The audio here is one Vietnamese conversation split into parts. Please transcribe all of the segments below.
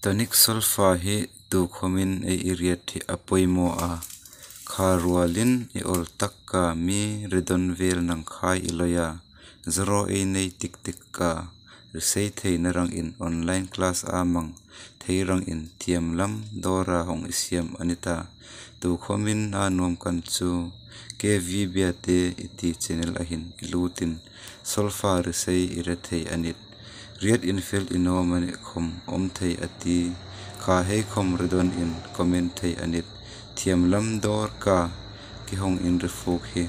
tonic sulfa e hi tu khomin ei iriat hi a pawimawh a kharualin ni awr tak mi redon vel nang khai i lawi zero ei nei tik tik ka. Risei theihna rangin online class a mang thei rangin thiamlam dawra awng i siam ani ta tukhawmin a nuam kan chu. Tih channel a hin i lut in solfa risei i thei Riat in fel in no mani khom om thei ati kha hei khom redon in comment thei anit thiam lam dor ka ki hong in refuk hi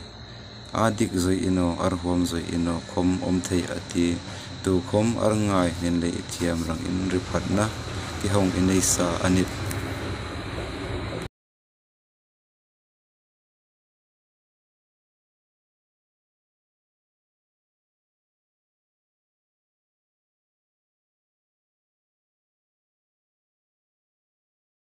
adik zoi ino ar hom zoi ino khom om thei ati tu khom ar ngai nen le thiam rang in riphat na ki hong in nei sa anit